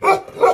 Ha